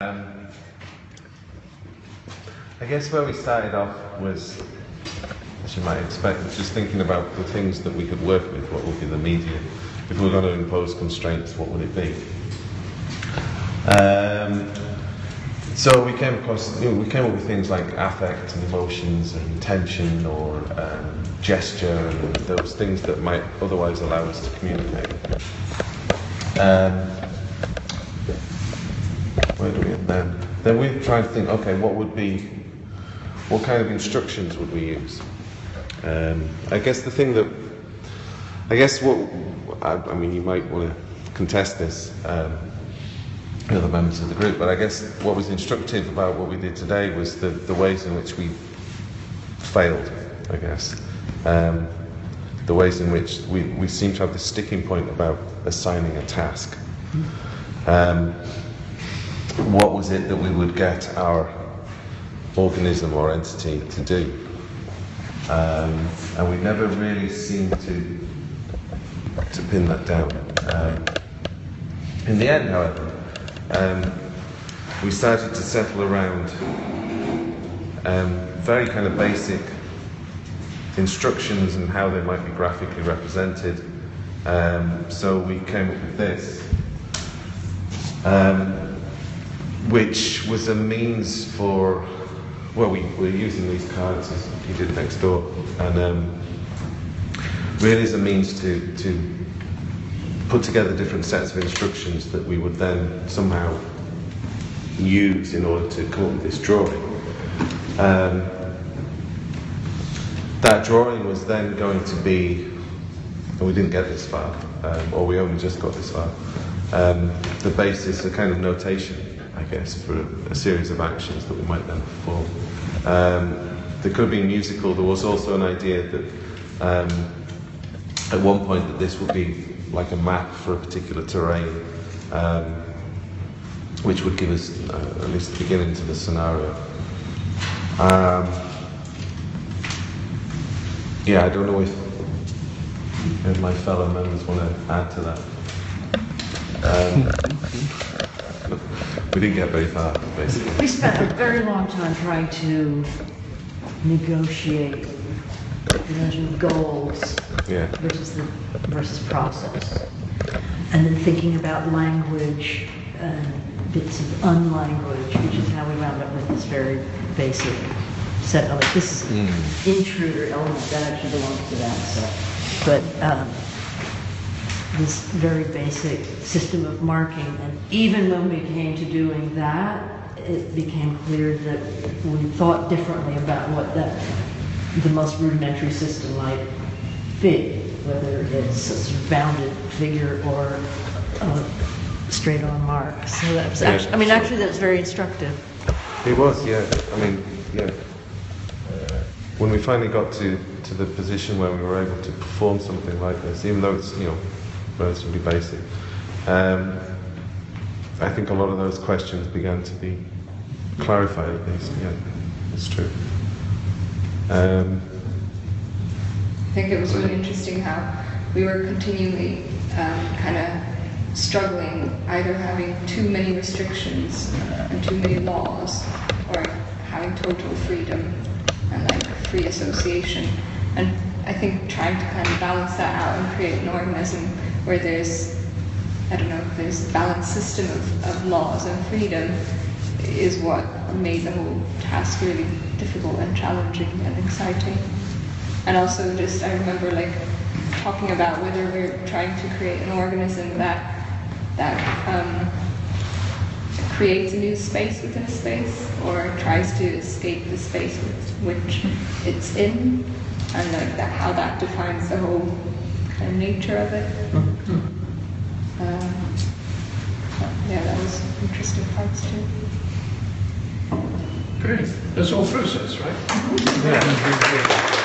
Um, I guess where we started off was, as you might expect, just thinking about the things that we could work with. What would be the medium? If we were going to impose constraints, what would it be? Um, so we came across, you know, we came up with things like affect and emotions and intention or um, gesture and those things that might otherwise allow us to communicate. Um, where do we then? We try to think, okay, what would be, what kind of instructions would we use? Um, I guess the thing that, I guess what, I, I mean, you might want to contest this, um, the other members of the group, but I guess what was instructive about what we did today was the, the ways in which we failed, I guess. Um, the ways in which we, we seem to have the sticking point about assigning a task. Um, what was it that we would get our organism or entity to do? Um, and we never really seemed to to pin that down. Um, in the end, however, um, we started to settle around um, very kind of basic instructions and how they might be graphically represented. Um, so we came up with this. Which was a means for, well, we were using these cards as he did next door, and um, really as a means to, to put together different sets of instructions that we would then somehow use in order to come up with this drawing. Um, that drawing was then going to be, and we didn't get this far, um, or we only just got this far, um, the basis, a kind of notation I guess, for a, series of actions that we might then perform. Um, there could be musical. There was also an idea that um, at one point that this would be like a map for a particular terrain, um, which would give us uh, at least the beginning to the scenario. Um, yeah, I don't know if, if my fellow members want to add to that. We didn't get very far, basically. We spent a very long time trying to negotiate you goals yeah. versus the versus process, and then thinking about language and bits of unlanguage, which is how we wound up with this very basic set of it. This is mm. intruder element that actually belongs to that set, but. Um, this very basic system of marking. And even when we came to doing that, it became clear that we thought differently about what that the most rudimentary system might be, whether it's a sort of bounded figure or a straight on mark. So that was actually, I mean, actually, that was very instructive. It was, yeah. I mean, yeah. When we finally got to, to the position where we were able to perform something like this, even though it's, you know, relatively basic. Um, I think a lot of those questions began to be clarified at least. Yeah, it's true. Um, I think it was really interesting how we were continually um, kind of struggling either having too many restrictions and too many laws or having total freedom and like free association. And I think trying to kind of balance that out and create an organism where there's, I don't know, there's a balanced system of, of laws and freedom is what made the whole task really difficult and challenging and exciting. And also just, I remember like talking about whether we're trying to create an organism that, that um, creates a new space within a space or tries to escape the space which it's in and like that, how that defines the whole kind of nature of it. Mm-hmm. Um, was interesting parts too. Great. That's all process, right? Mm-hmm. Yeah.